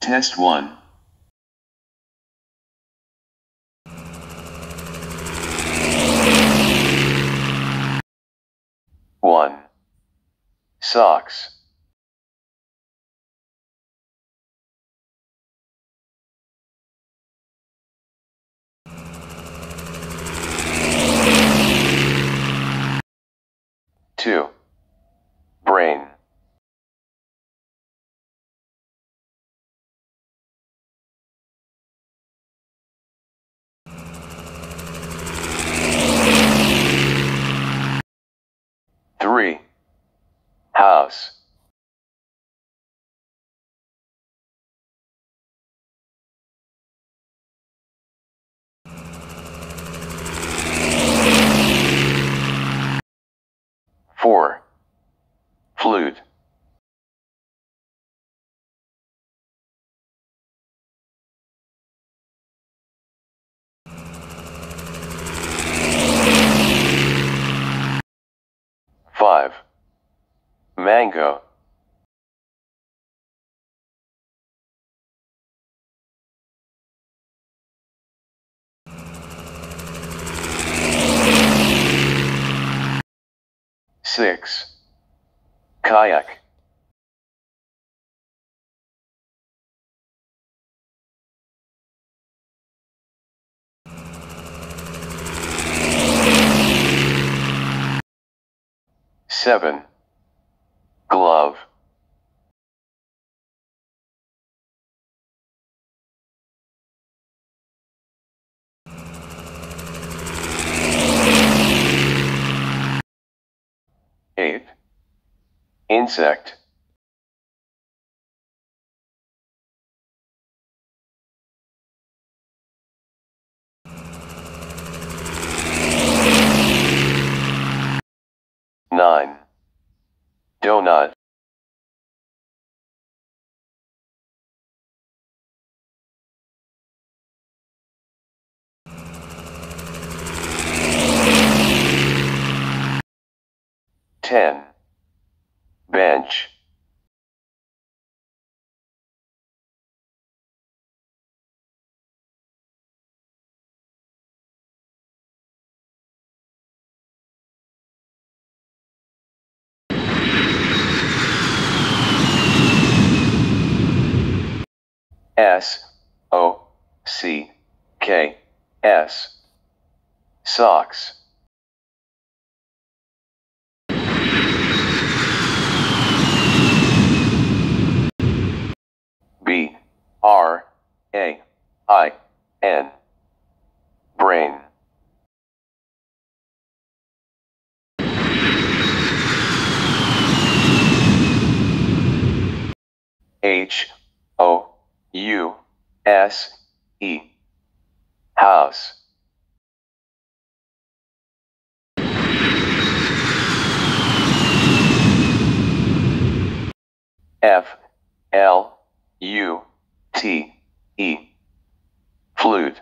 Test 1. One. Socks. Two. Brain. Three. House. Four. Flute. Mango. Six. Kayak. Seven. Glove. Eight. Insect. Nine. Donut. Ten. Bench. S O C K S Socks. B R A I N Brain. H O U S E House. F L U T E Flute.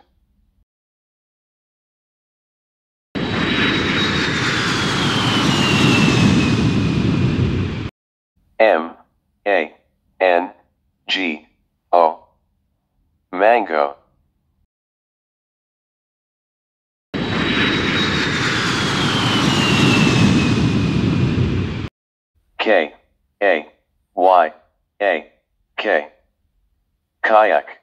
M A N G O Mango. K A Y A K Kayak.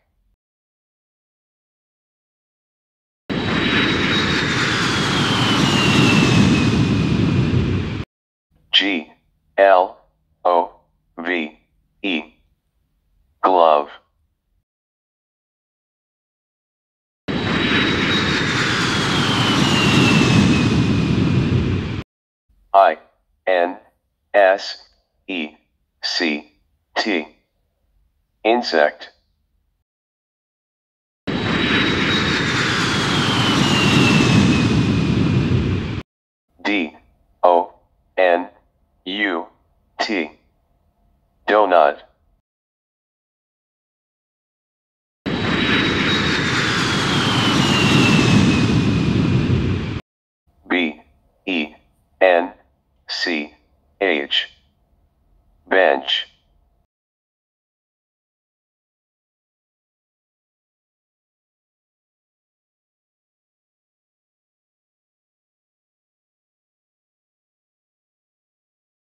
G L O V E Glove. I N S E C T Insect. D O N U T Donut.